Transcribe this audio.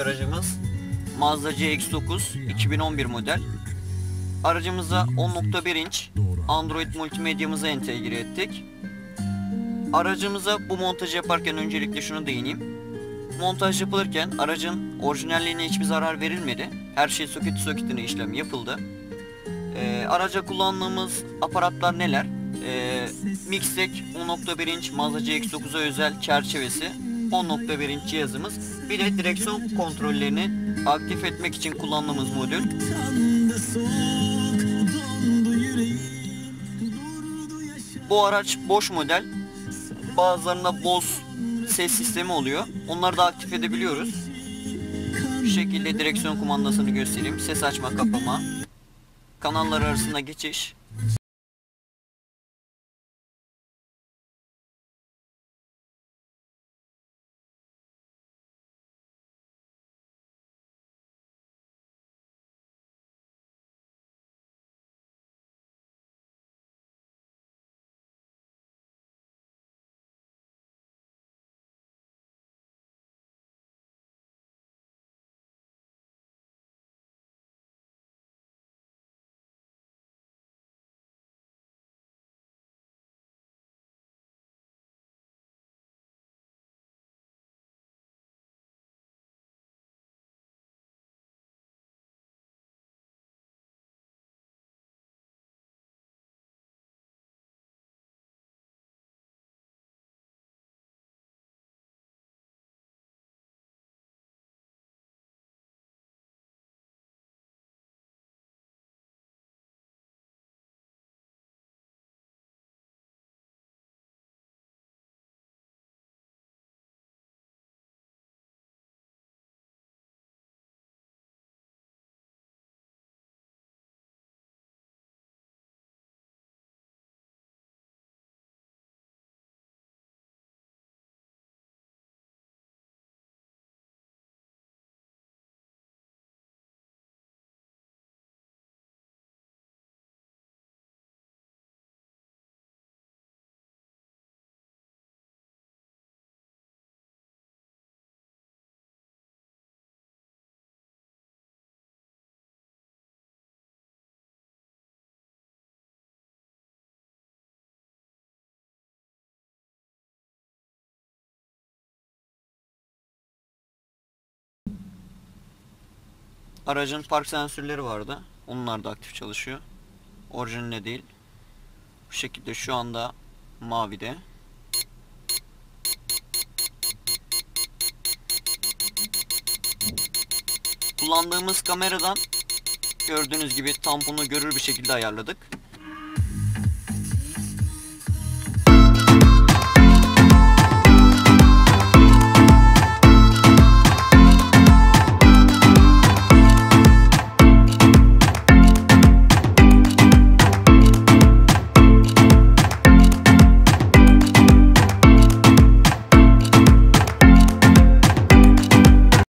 aracımız Mazda CX-9 2011 model. Aracımıza 10.1 inç Android multimedyamızı entegre ettik. Aracımıza bu montajı yaparken öncelikle şunu değineyim. Montaj yapılırken aracın orijinalliğine hiçbir zarar verilmedi. Her şey soketi soketine işlem yapıldı. Ee, araca kullandığımız aparatlar neler? Ee, Mixtec 10.1 inç Mazda CX-9'a özel çerçevesi, 10.1 inç cihazımız, bir de direksiyon kontrollerini aktif etmek için kullandığımız modül. Bu araç boş model. Bazılarında Bose ses sistemi oluyor. Onları da aktif edebiliyoruz. Şu şekilde direksiyon kumandasını göstereyim. Ses açma, kapama. Kanallar arasında geçiş. Aracın park sensörleri vardı. Onlar da aktif çalışıyor. Orijinalinde değil. Bu şekilde şu anda mavide. Kullandığımız kameradan gördüğünüz gibi tamponu görür bir şekilde ayarladık.